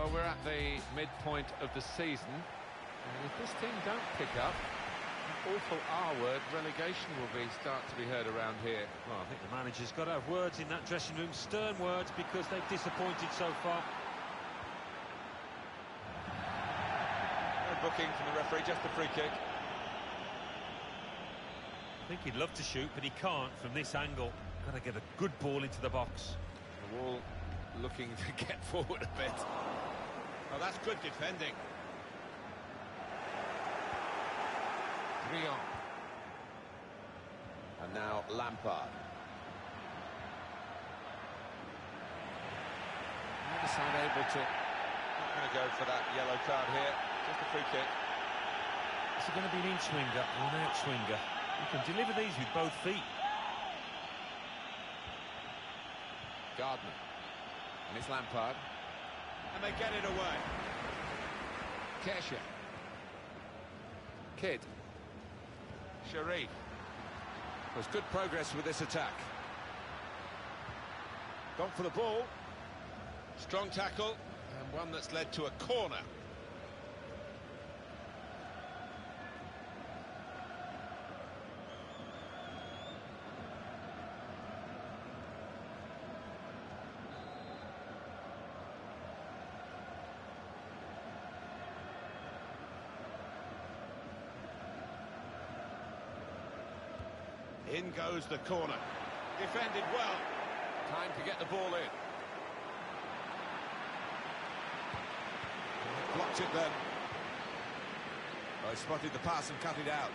Well, we're at the midpoint of the season, and if this team don't pick up, an awful R word, relegation will be start to be heard around here. Well, I think the manager's got to have words in that dressing room, stern words, because they've disappointed so far. No booking from the referee, just a free kick. I think he'd love to shoot, but he can't from this angle. Got to get a good ball into the box. The wall looking to get forward a bit. Oh, that's good defending. Rion. And now Lampard. Neither side able to... Not going to go for that yellow card here. Just a free kick. Is it going to be an in swinger or an out swinger? You can deliver these with both feet. Gardner. And it's Lampard. And they get it away. Kesha. Kidd. Sharif. There's good progress with this attack. Gone for the ball. Strong tackle, and one that's led to a corner. In goes the corner. Defended well. Time to get the ball in. Blocked it then. He spotted the pass and cut it out.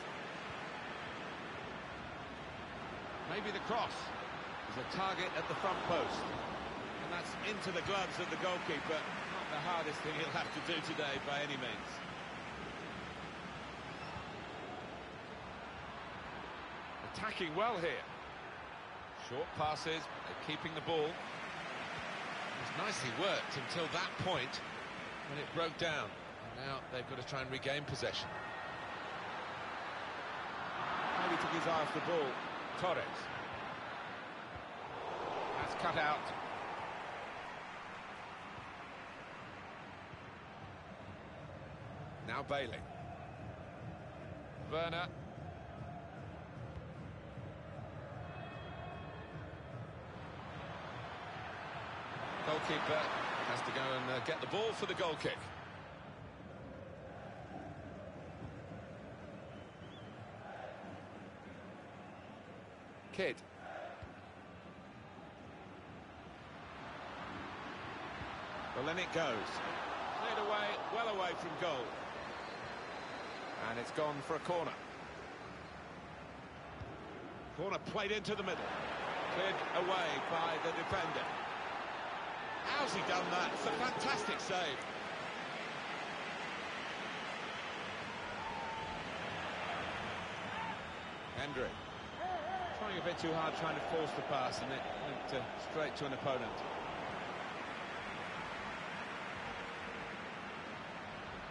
Maybe the cross. is a target at the front post. And that's into the gloves of the goalkeeper. Not the hardest thing he'll have to do today by any means. Attacking well here. Short passes, they're keeping the ball. It was nicely worked until that point when it broke down. And now they've got to try and regain possession. Maybe took his eye off the ball. Torres. That's cut out. Now Bailey. Werner. Goalkeeper has to go and uh, get the ball for the goal kick. Kidd. Well, then it goes. Cleared away, well away from goal. And it's gone for a corner. Corner played into the middle. Cleared away by the defender. How's he done that? It's a fantastic save. Hendrick. Trying a bit too hard, trying to force the pass, and it went uh, straight to an opponent.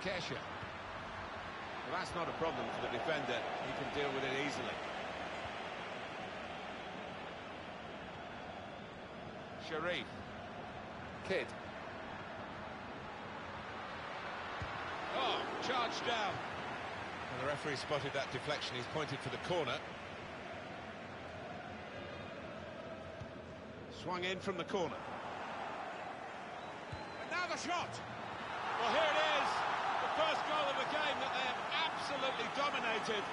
Kesha. Well, that's not a problem for the defender. He can deal with it easily. Sharif. Kidd. Oh, charged down. And the referee spotted that deflection. He's pointed for the corner. Swung in from the corner. And now the shot. Well, here it is. The first goal of a game that they have absolutely dominated.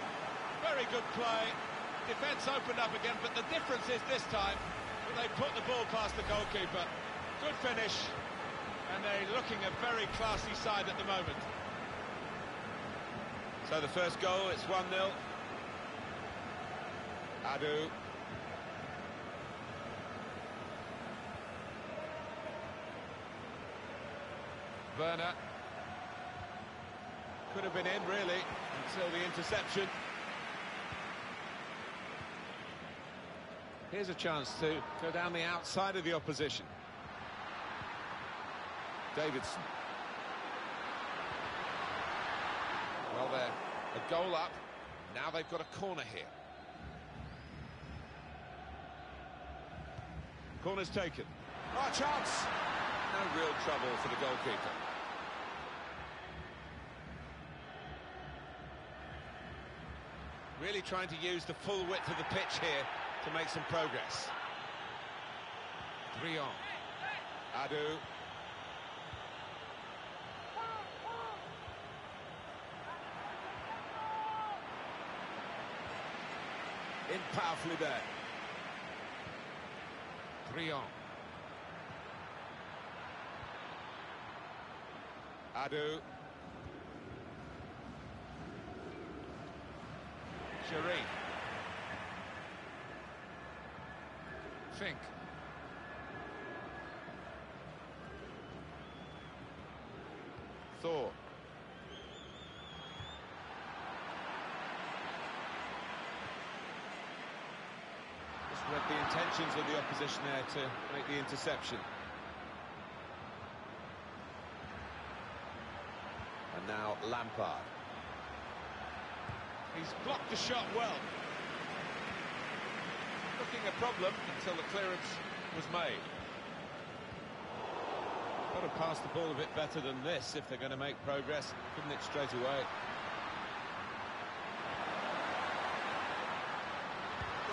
Very good play. Defence opened up again, but the difference is this time that they put the ball past the goalkeeper. Good finish. And they're looking a very classy side at the moment. So the first goal, it's 1-0. Adu. Werner. Could have been in, really, until the interception. Here's a chance to go down the outside of the opposition. Davidson. Well, there, a goal up. Now they've got a corner here. Corner's taken. Oh, chance! No real trouble for the goalkeeper. Really trying to use the full width of the pitch here to make some progress. Drion. Adu. In powerfully there. Three. Adu. Sharif. Fink. Thor. Read the intentions of the opposition there to make the interception. And now Lampard. He's blocked the shot well. Looking a problem until the clearance was made. Got to pass the ball a bit better than this if they're going to make progress. Couldn't it straight away?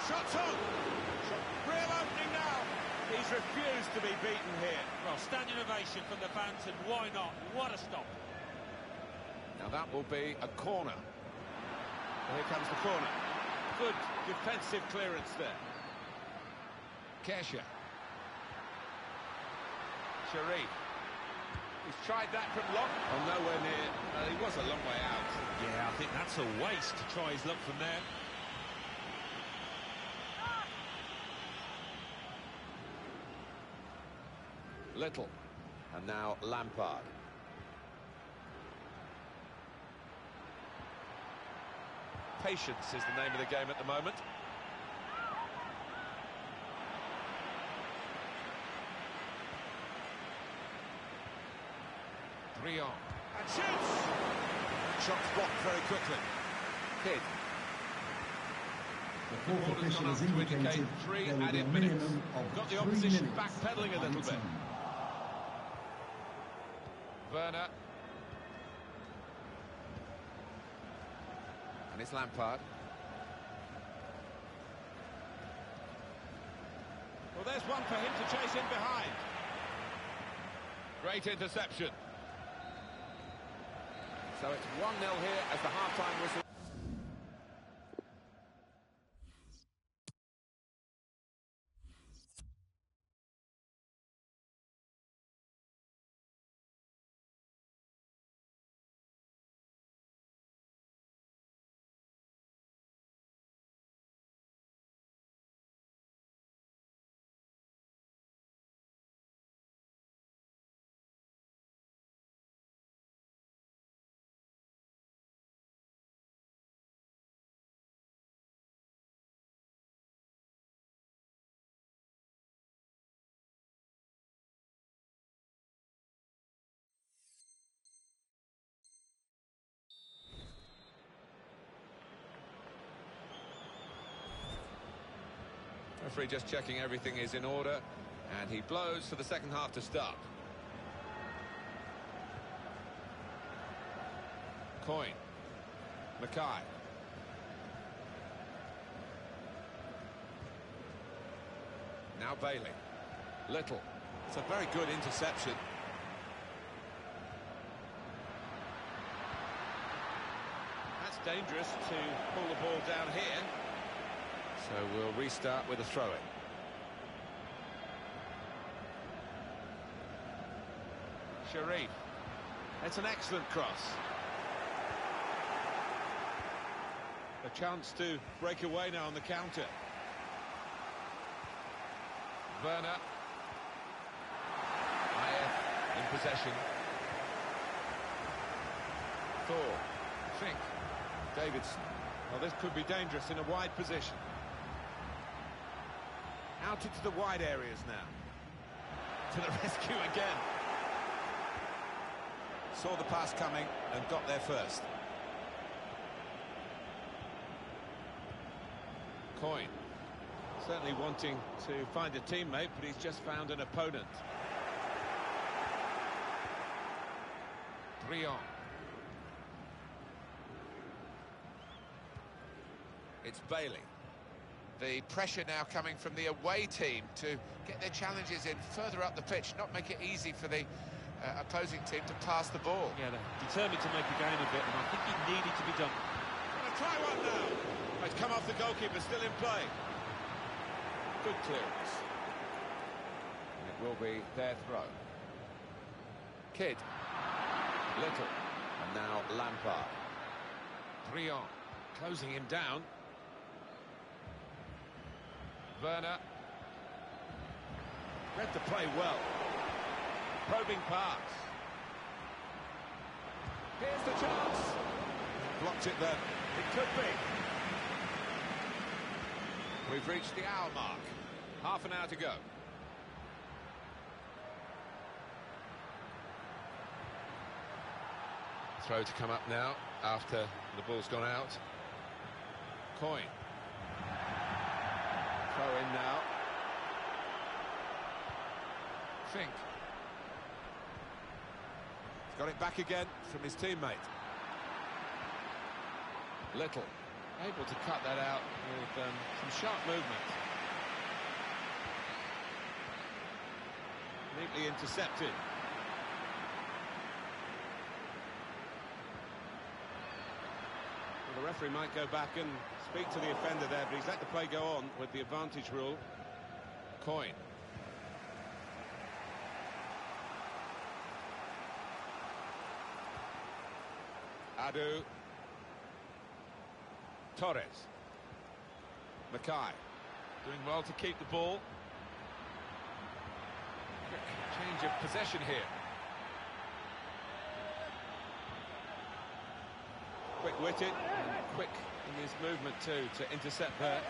Shot's on! Real opening now! He's refused to be beaten here. Well, standing ovation from the fans, and why not? What a stop. Now that will be a corner. Here comes the corner. Good defensive clearance there. Kesha. Sharif. He's tried that from long. Oh, nowhere near. Uh, he was a long way out. Yeah, I think that's a waste to try his luck from there. Little. And now Lampard. Patience is the name of the game at the moment. Three on. And shoots! Shot's blocked very quickly. Kidd. The fourth official has indicated three there will be a added minutes. Got the opposition backpedaling a little bit. team. Werner. And it's Lampard. Well, there's one for him to chase in behind. Great interception. So it's 1-0 here as the half-time whistle. Referee just checking everything is in order, and he blows for the second half to start. Coin. Mackay. Now Bailey. Little. It's a very good interception. That's dangerous to pull the ball down here. So we'll restart with a throw-in. Sharif. It's an excellent cross. A chance to break away now on the counter. Werner. IF in possession. Thor. Fink. Davidson. Well, this could be dangerous in a wide position. Out into the wide areas now. To the rescue again. Saw the pass coming and got there first. Coin. Certainly wanting to find a teammate, but he's just found an opponent. Three on. It's Bailey. The pressure now coming from the away team to get their challenges in further up the pitch, not make it easy for the uh, opposing team to pass the ball. Yeah, they're determined to make a game of it, and I think it needed to be done. Gonna try one now. It's come off the goalkeeper, still in play. Good clearance. And it will be their throw. Kidd. Little. And now Lampard. Brion closing him down. Werner. Read the play well. Probing pass. Here's the chance. Blocked it then. It could be. We've reached the hour mark. Half an hour to go. Throw to come up now after the ball's gone out. Coin. Throw in now. Fink. He's got it back again from his teammate. Little. Able to cut that out with um, some sharp movement. Neatly intercepted. Well, the referee might go back and speak to the offender there, but he's let the play go on with the advantage rule. Coin. Adu. Torres. Mackay. Doing well to keep the ball. Quick change of possession here. Quick-witted quick in his movement too to intercept there.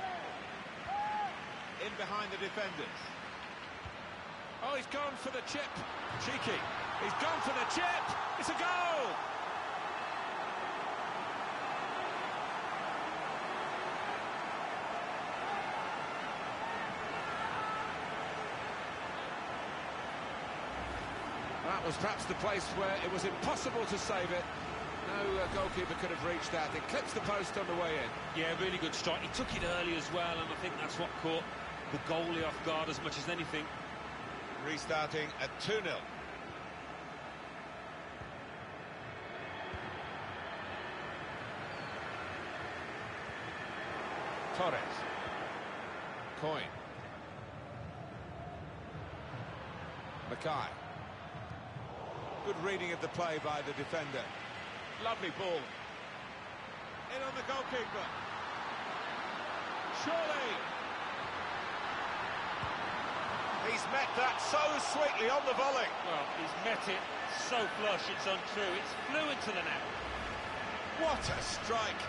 In behind the defenders. Oh, he's gone for the chip. Cheeky. He's gone for the chip. It's a goal. That was perhaps the place where it was impossible to save it. Uh, goalkeeper could have reached that. It clips the post on the way in. Yeah, really good strike. He took it early as well, and I think that's what caught the goalie off guard as much as anything. Restarting at 2-0. Torres. Coin. Mackay. Good reading of the play by the defender. Lovely ball. In on the goalkeeper. Surely. He's met that so sweetly on the volley. Well, he's met it so flush, it's untrue. It's flew into the net. What a strike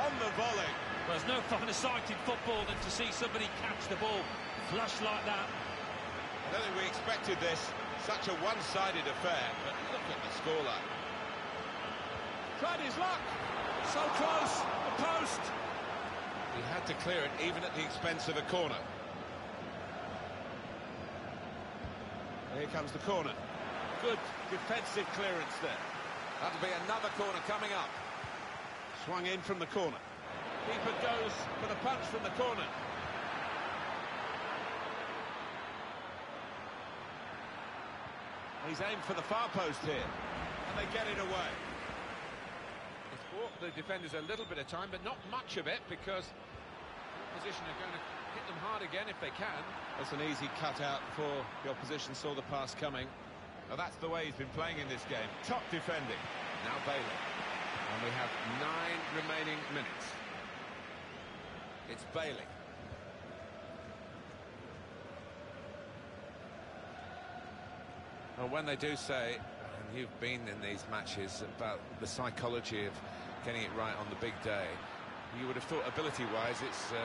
on the volley. Well, there's no finer sight in football than to see somebody catch the ball flush like that. I don't think we expected this. Such a one-sided affair, but look at the scoreline. Tried his luck. So close. The post. He had to clear it even at the expense of a corner. Here comes the corner. Good defensive clearance there. That'll be another corner coming up. Swung in from the corner. Keeper goes for the punch from the corner. He's aimed for the far post here. And they get it away. The defenders a little bit of time, but not much of it because the opposition are going to hit them hard again if they can. That's an easy cutout before the opposition saw the pass coming. Now that's the way he's been playing in this game. Top defending. Now Bailey. And we have nine remaining minutes. It's Bailey. Well, when they do say, and you've been in these matches, about the psychology of getting it right on the big day, you would have thought ability-wise it's uh,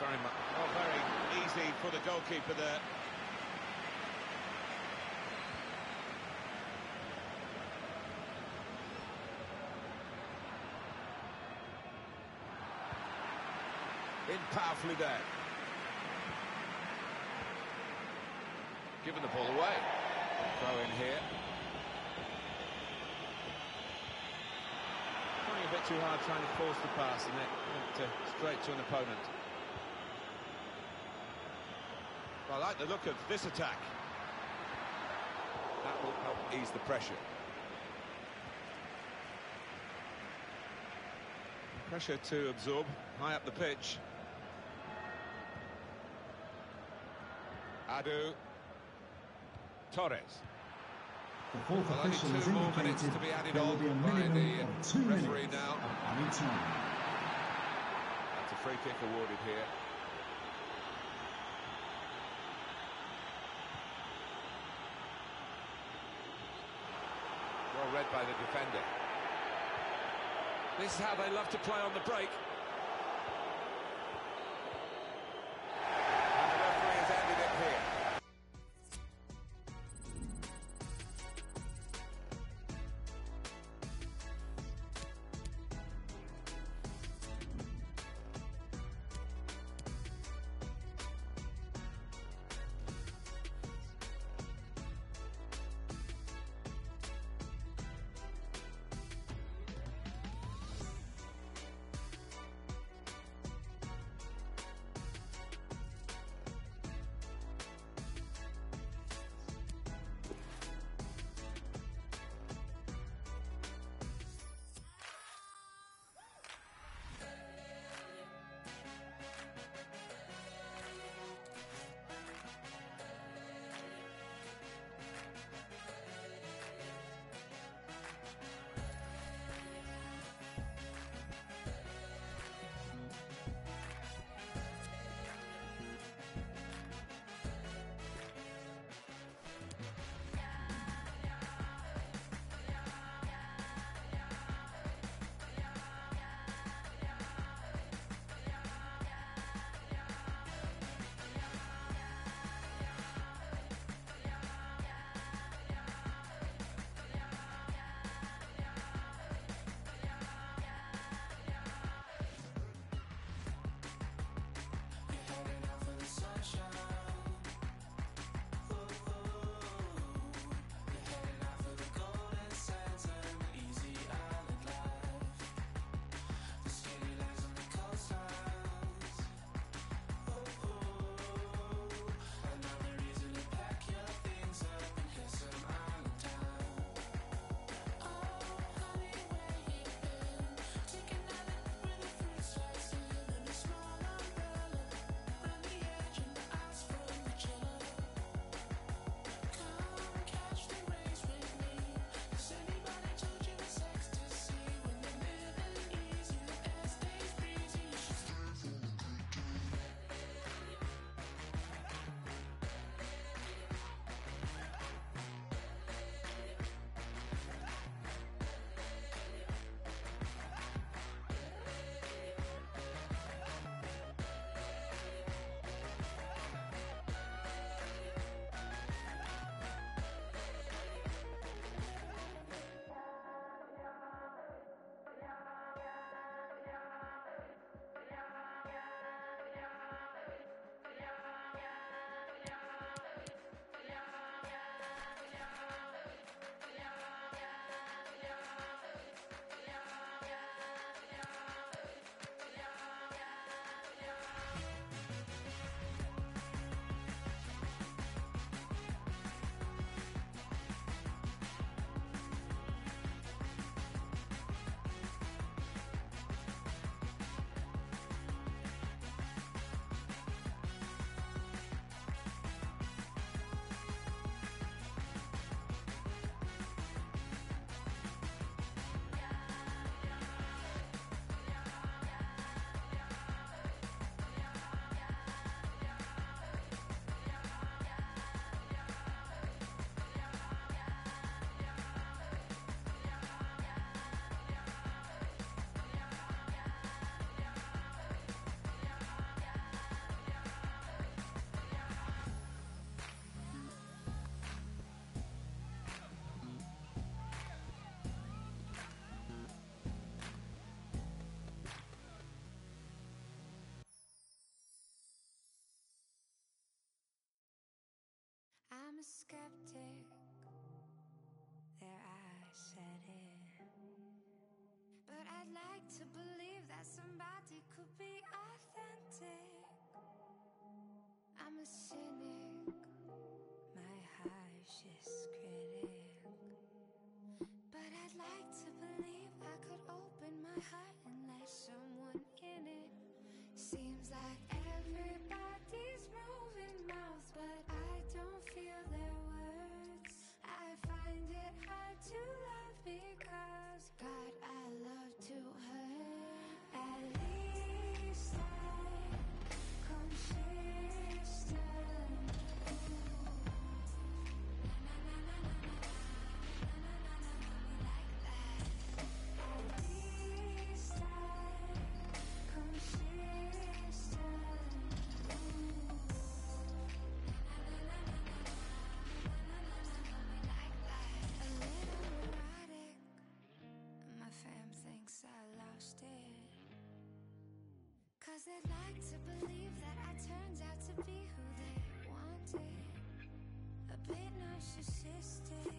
very much... Oh, very easy for the goalkeeper there. In powerfully there. Giving the ball away. Throw in here. Trying a bit too hard, trying to force the pass, and it went uh, straight to an opponent. I like the look of this attack. That will help ease the pressure. Pressure to absorb, high up the pitch. Adu. Torres. The fourth Well, official has more minutes indicated to be added there will on be a by minimum the of uh, two referee minutes now. of added time. That's a free kick awarded here. Well read by the defender. This is how they love to play on the break. Skeptic, least They'd like to believe that I turned out to be who they wanted. A bit narcissistic.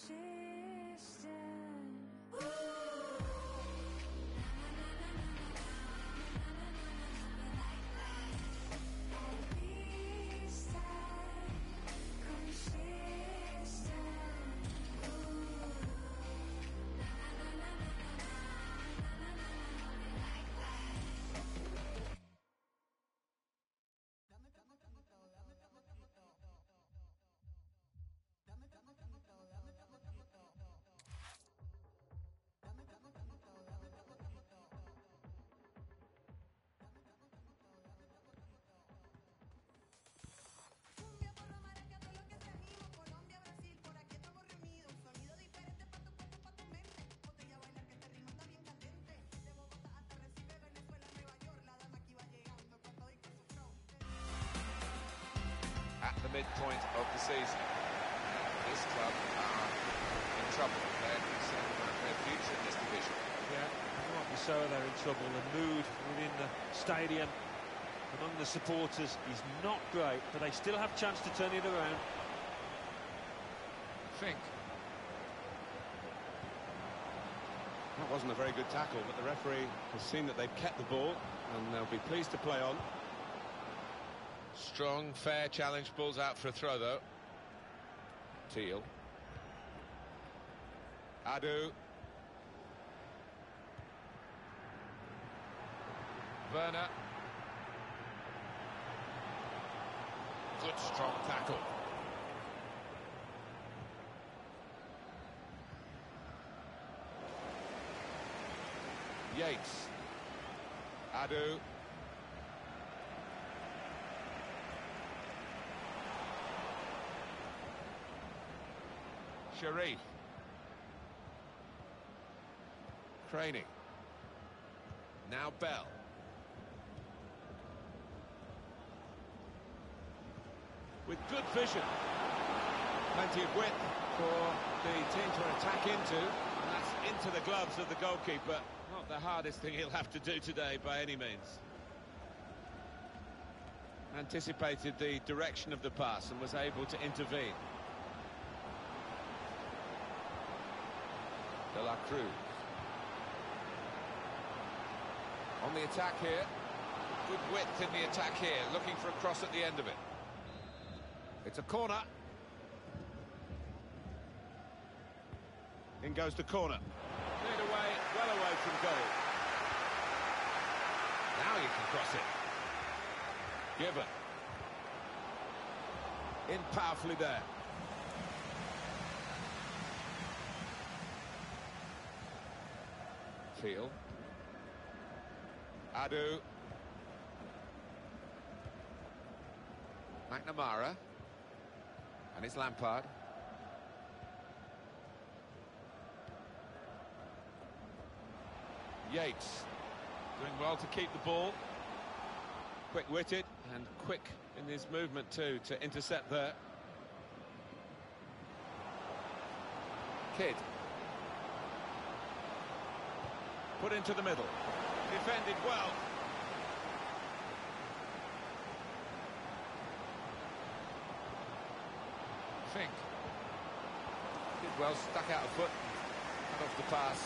Consistent. The midpoint of the season, this club are in trouble. They're concerned about their future in this division. Yeah, rightly so, they're in trouble. The mood within the stadium among the supporters is not great, but they still have chance to turn it around. Fink. That wasn't a very good tackle, but the referee has seen that they've kept the ball and they'll be pleased to play on. Strong, fair challenge, balls out for a throw though. Teal. Adu. Werner. Good strong tackle. Yates. Adu. Sharif. Craning. Now Bell. With good vision. Plenty of width for the team to attack into. And that's into the gloves of the goalkeeper. Not the hardest thing he'll have to do today by any means. Anticipated the direction of the pass and was able to intervene. De La Cruz. On the attack here. Good width in the attack here, looking for a cross at the end of it. It's a corner. In goes the corner. Cleared away, well away from goal. Now you can cross it. Given. In powerfully there. Feel. Adu. McNamara. And it's Lampard. Yates. Doing well to keep the ball. Quick-witted and quick in his movement too to intercept there. Kidd. Put into the middle. Defended well. Fink. Did well, stuck out a foot. Cut off the pass.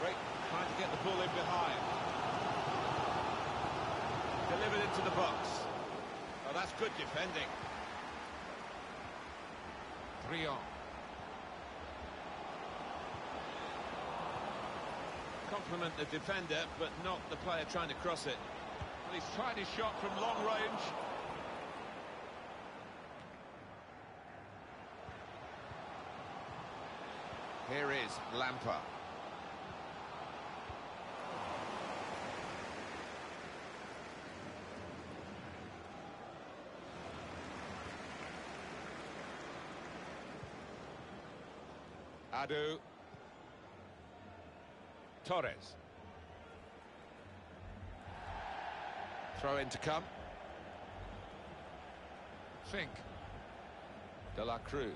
Great, trying to get the ball in behind. Delivered into the box. Oh, that's good defending. Three Compliment the defender, but not the player trying to cross it. Well, he's tried his shot from long range. Here is Lampard. Adu. Torres. Throw in to come. Fink. De La Cruz.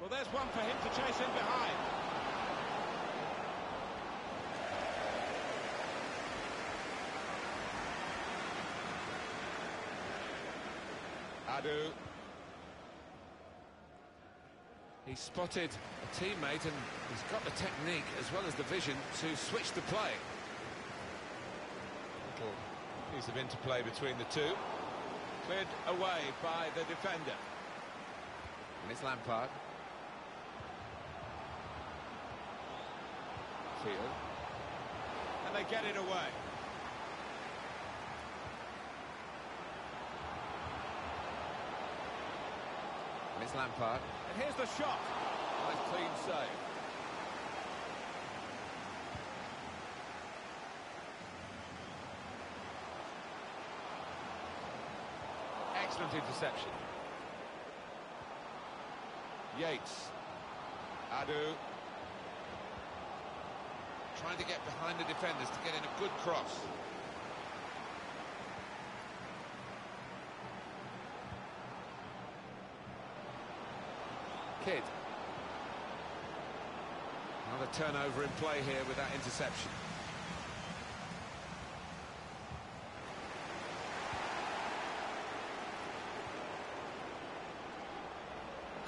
Well, there's one for him to chase in behind. Adu. He spotted a teammate and he's got the technique as well as the vision to switch the play. Little piece of interplay between the two. Cleared away by the defender. And it's Lampard. Field. And they get it away. It's Lampard. And here's the shot. Nice clean save. Excellent interception. Yates. Adu. Trying to get behind the defenders to get in a good cross. Kidd. Another turnover in play here with that interception.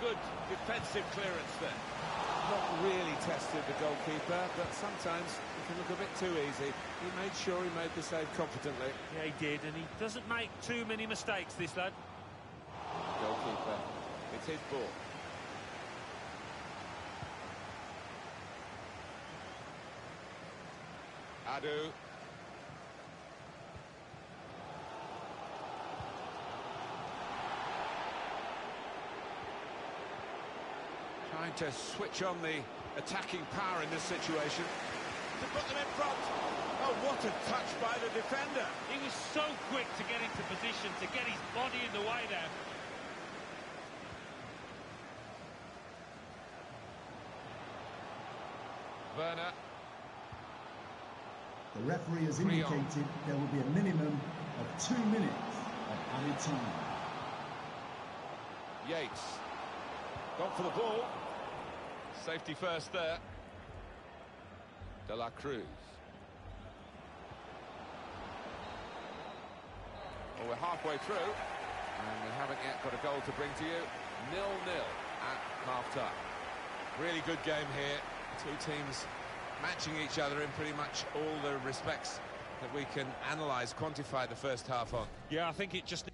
Good defensive clearance there. Not really tested the goalkeeper, but sometimes it can look a bit too easy. He made sure he made the save confidently. Yeah, he did, and he doesn't make too many mistakes, this lad. Goalkeeper. It's his ball. Adu. Trying to switch on the attacking power in this situation. To put them in front. Oh, what a touch by the defender. He was so quick to get into position, to get his body in the way there. Werner. The referee has indicated there will be a minimum of two minutes of added time. Yates. Gone for the ball. Safety first there. De La Cruz. Well, we're halfway through, and we haven't yet got a goal to bring to you. Nil-nil at half-time. Really good game here. Two teams matching each other in pretty much all the respects that we can analyse, quantify the first half on. Yeah, I think it just...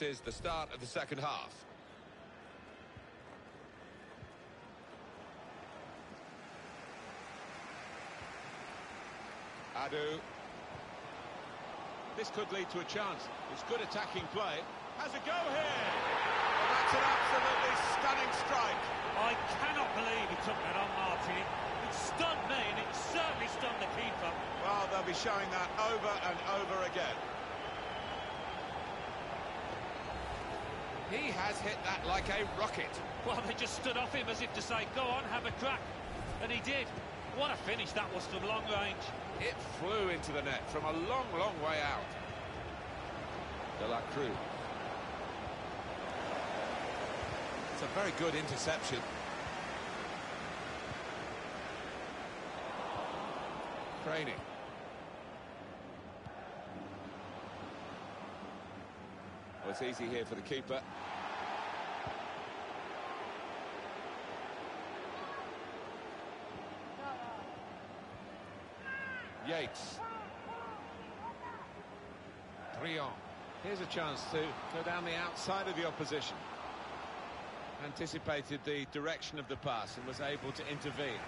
this is the start of the second half. Adu. This could lead to a chance. It's good attacking play. Has a go here. Well, that's an absolutely stunning strike. I cannot believe he took that on, Martin. It, it stunned me, and it certainly stunned the keeper. Well, they'll be showing that over and over again. He has hit that like a rocket. Well, they just stood off him as if to say, go on, have a crack. And he did. What a finish that was from long range. It flew into the net from a long, long way out. De La Cruz. It's a very good interception. Training. Well, it's easy here for the keeper. Yates. Trion. Here's a chance to go down the outside of the opposition. Anticipated the direction of the pass and was able to intervene.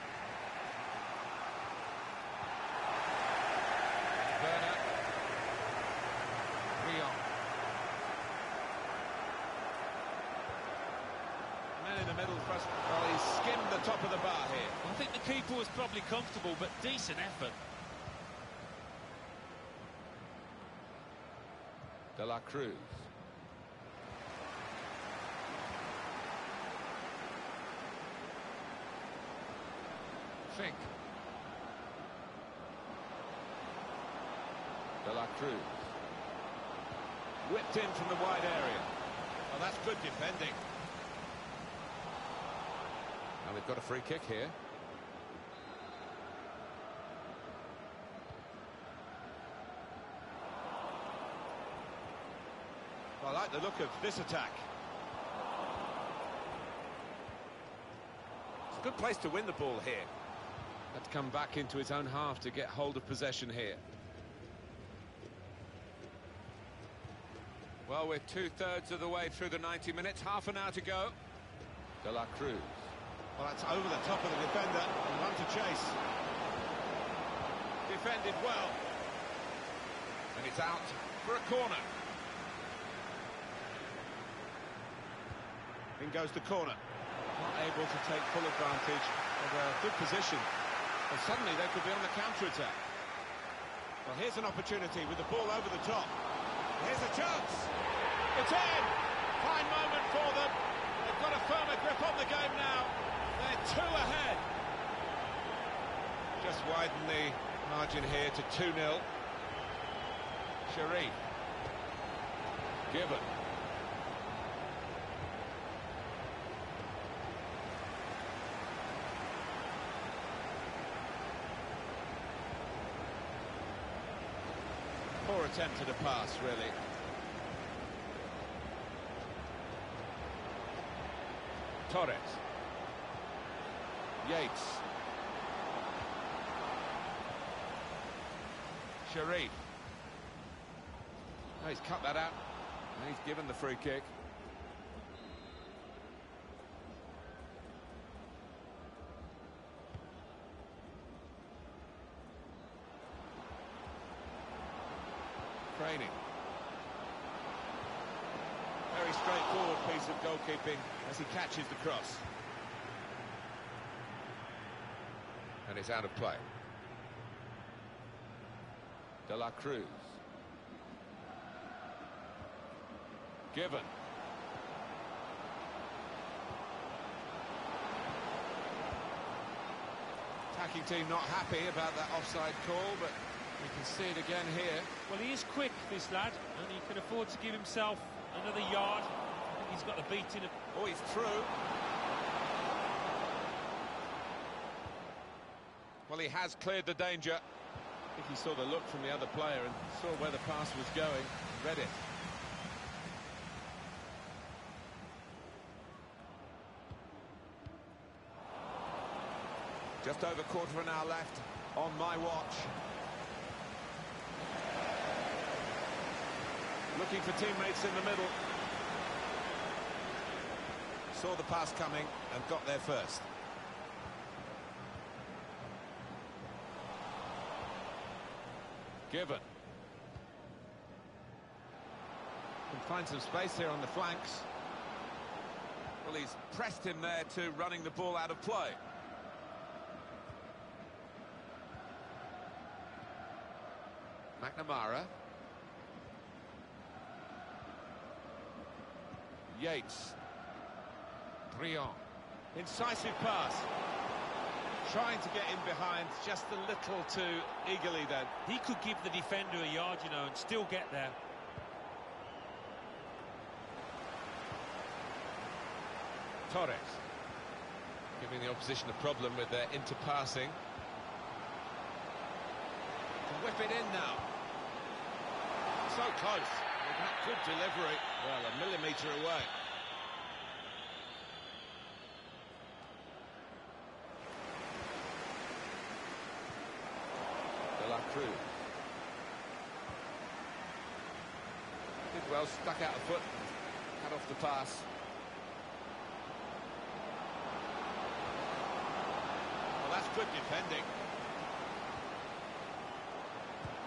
Werner. Trion. Man in the middle, first. Well, he skimmed the top of the bar here. I think the probably comfortable, but decent effort. De La Cruz. Fink. De La Cruz. Whipped in from the wide area. Well, that's good defending. Now they've got a free kick here. Well, I like the look of this attack. It's a good place to win the ball here. Had to come back into his own half to get hold of possession here. Well, we're two-thirds of the way through the 90 minutes, half an hour to go. De La Cruz. Well, that's over the top of the defender. and Run to chase. Defended well. And it's out for a corner. In goes the corner. Not able to take full advantage of a good position. Well, suddenly they could be on the counter-attack. Well, here's an opportunity with the ball over the top. Here's a chance. It's in. Fine moment for them. They've got a firmer grip on the game now. They're two ahead. Just widen the margin here to 2-0. Sharif. Given. Poor attempt a pass, really. Torres. Yates. Sharif. Oh, he's cut that out. And he's given the free kick. Training. Very of goalkeeping as he catches the cross. And it's out of play. De La Cruz. Given. Attacking team not happy about that offside call, but we can see it again here. Well, he is quick, this lad, and he can afford to give himself another yard. He's got the beating of... Oh, he's through. Well, he has cleared the danger. I think he saw the look from the other player and saw where the pass was going, read it. Just over quarter of an hour left on my watch. Looking for teammates in the middle. Saw the pass coming and got there first. Given. Can find some space here on the flanks. Well, he's pressed him there to running the ball out of play. McNamara. Yates. Briand. Incisive pass. Trying to get in behind just a little too eagerly then. He could give the defender a yard, you know, and still get there. Torres. Giving the opposition a problem with their interpassing. To whip it in now. So close. With that good delivery. Well, a millimetre away. Did well, stuck out a foot, cut off the pass. Well, that's good defending.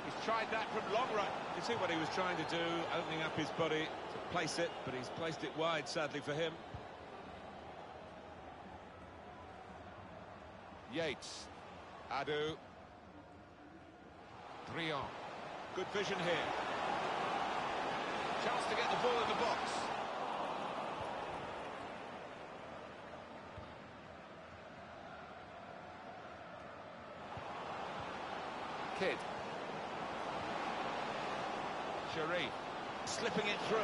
He's tried that from long run. You see what he was trying to do, opening up his body to place it, but he's placed it wide, sadly for him. Yates. Adu. Briand. Good vision here. Chance to get the ball in the box. Kidd. Sharif. Slipping it through.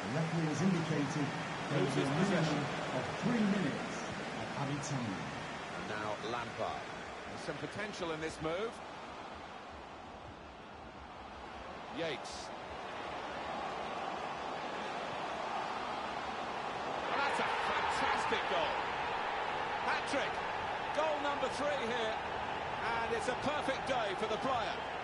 The referee has indicated there will be a Loses minimum possession. of three minutes of added time. And now Lampard. Some potential in this move. Yates. Well, that's a fantastic goal. Hat-trick. Goal number three here. And it's a perfect day for the player.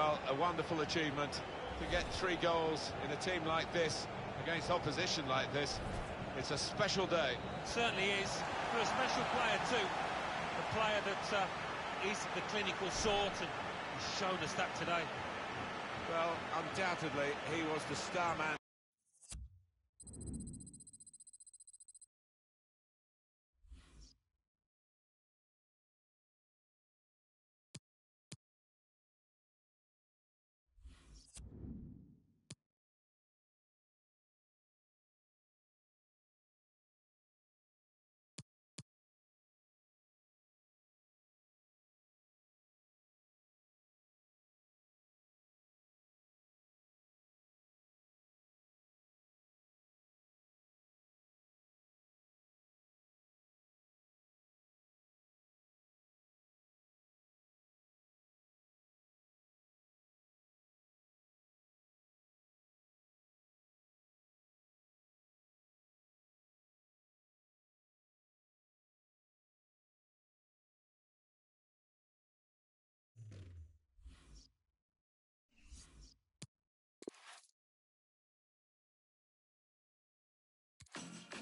Well, a wonderful achievement to get three goals in a team like this, against opposition like this. It's a special day. Certainly is. For a special player, too. A player that uh, is the clinical sort, and he's shown us that today. Well, undoubtedly, he was the star man.